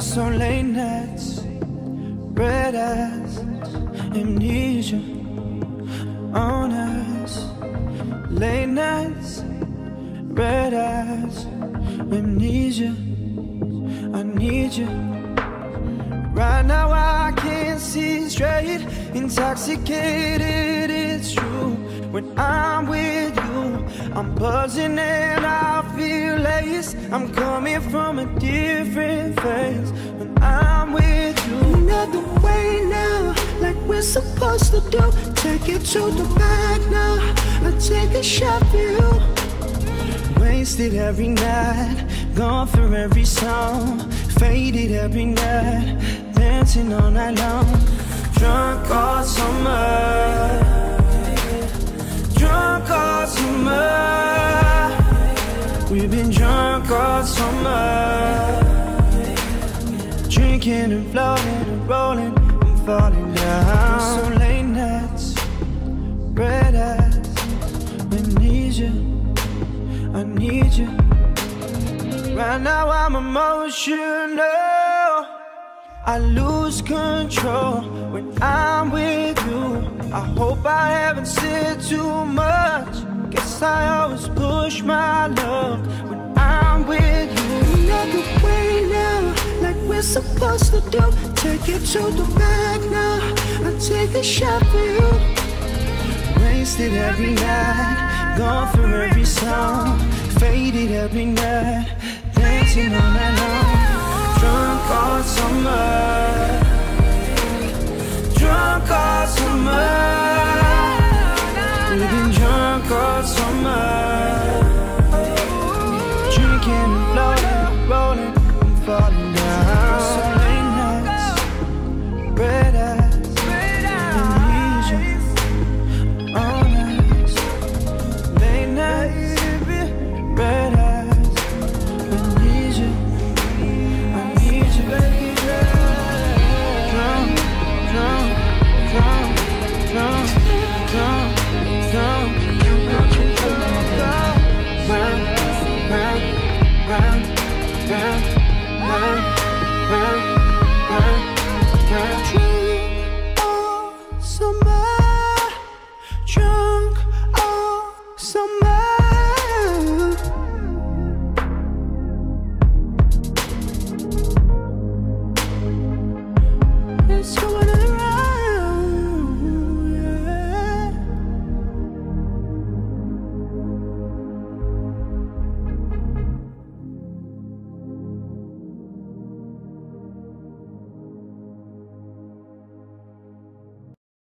some late nights, red eyes, amnesia on us. Late nights, red eyes, amnesia. I need you. Right now I can't see straight, intoxicated. It's true. When I'm with you, I'm buzzing and I feel lace. I'm coming from a different phase. When I'm with you, Another way now, like we're supposed to do. Take it to the back now. I take a shot for you. wasted every night, gone for every song, faded every night, dancing all night long, drunk all We've been drunk all summer, drinking and floating and rolling and falling down. So late nights, red eyes, amnesia. I need you. Right now I'm emotional. I lose control when I'm with you. I hope I haven't said too much. Guess I always push my luck when I'm with you. Another way now, like we're supposed to do. Take it to the back now. I take a shot for you. Wasted every night, gone for every song, faded every night, dancing all night long,